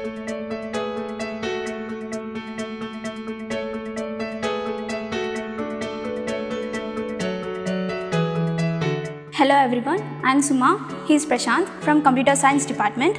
Hello everyone, I am Suma. He is Prashant from Computer Science Department.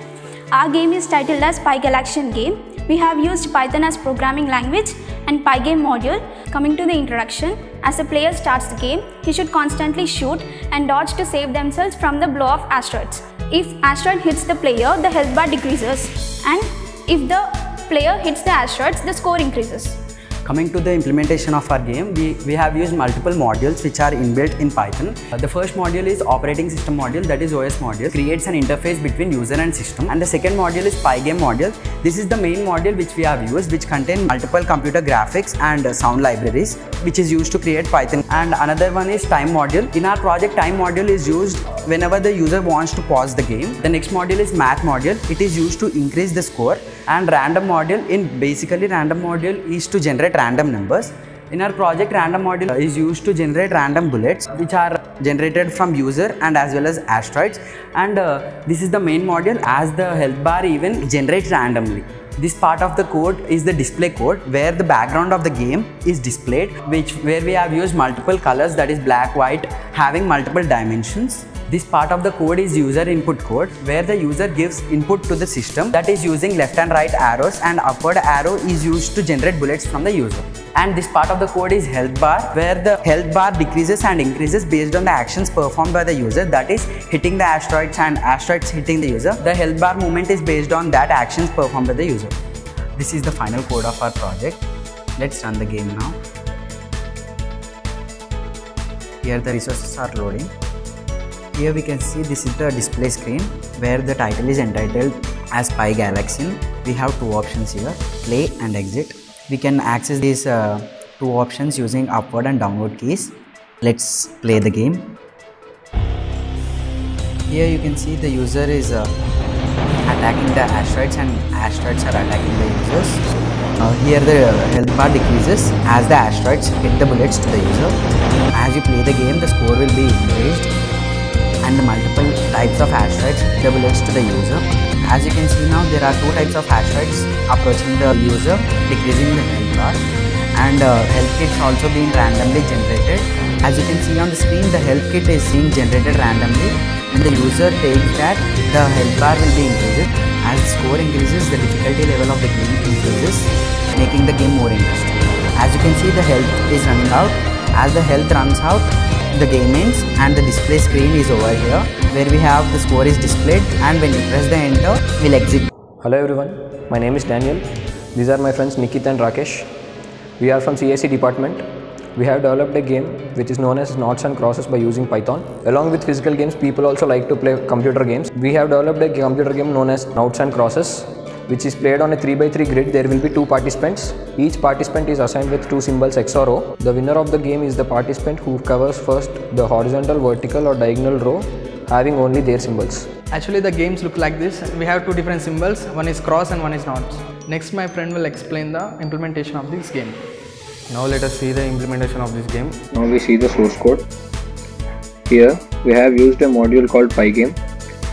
Our game is titled as PyGalaxian game. We have used Python as programming language and Pygame module. Coming to the introduction, as a player starts the game, he should constantly shoot and dodge to save themselves from the blow of asteroids. If asteroid hits the player, the health bar decreases and if the player hits the asteroids, the score increases. Coming to the implementation of our game, we, we have used multiple modules which are inbuilt in Python. Uh, the first module is operating system module that is OS module, creates an interface between user and system. And the second module is Pygame module. This is the main module which we have used which contain multiple computer graphics and uh, sound libraries which is used to create Python. And another one is time module. In our project, time module is used whenever the user wants to pause the game. The next module is math module. It is used to increase the score and random module in basically random module is to generate random numbers. In our project, random module is used to generate random bullets which are generated from user and as well as asteroids. And uh, this is the main module as the health bar even generates randomly. This part of the code is the display code where the background of the game is displayed which where we have used multiple colors that is black, white having multiple dimensions. This part of the code is user input code where the user gives input to the system that is using left and right arrows and upward arrow is used to generate bullets from the user. And this part of the code is health bar where the health bar decreases and increases based on the actions performed by the user that is hitting the asteroids and asteroids hitting the user. The health bar movement is based on that actions performed by the user. This is the final code of our project. Let's run the game now. Here the resources are loading. Here we can see this is the display screen where the title is entitled as PyGalaxian. We have two options here, play and exit. We can access these uh, two options using upward and downward keys. Let's play the game. Here you can see the user is uh, attacking the asteroids and asteroids are attacking the users. Uh, here the health bar decreases as the asteroids hit the bullets to the user. As you play the game, the score will be increased and the multiple types of hit the to the user. As you can see now, there are two types of asteroids approaching the user, decreasing the health bar and uh, health kits also being randomly generated. As you can see on the screen, the health kit is being generated randomly when the user takes that, the health bar will be increased. As score increases, the difficulty level of the game increases, making the game more interesting. As you can see, the health is running out. As the health runs out, the game ends and the display screen is over here where we have the score is displayed and when you press the enter, we'll exit. Hello everyone, my name is Daniel. These are my friends Nikit and Rakesh. We are from CSE department. We have developed a game which is known as Noughts and Crosses by using Python. Along with physical games, people also like to play computer games. We have developed a computer game known as Noughts and Crosses which is played on a 3x3 grid. There will be two participants. Each participant is assigned with two symbols X or O. The winner of the game is the participant who covers first the horizontal, vertical or diagonal row having only their symbols. Actually the games look like this. We have two different symbols, one is cross and one is not. Next my friend will explain the implementation of this game. Now let us see the implementation of this game. Now we see the source code. Here we have used a module called Pygame.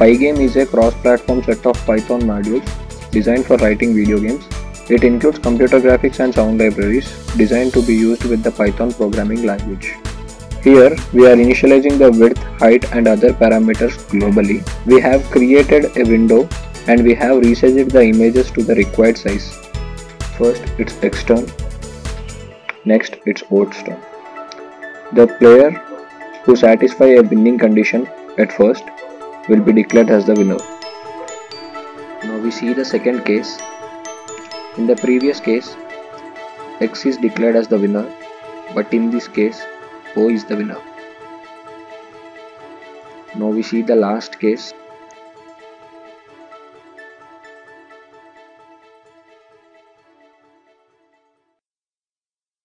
Pygame is a cross-platform set of Python modules designed for writing video games. It includes computer graphics and sound libraries designed to be used with the Python programming language. Here we are initializing the width, height and other parameters globally. We have created a window and we have resized the images to the required size. First it's extern, next it's outstern. The player who satisfy a winning condition at first will be declared as the winner. We see the second case. In the previous case, X is declared as the winner, but in this case, O is the winner. Now we see the last case.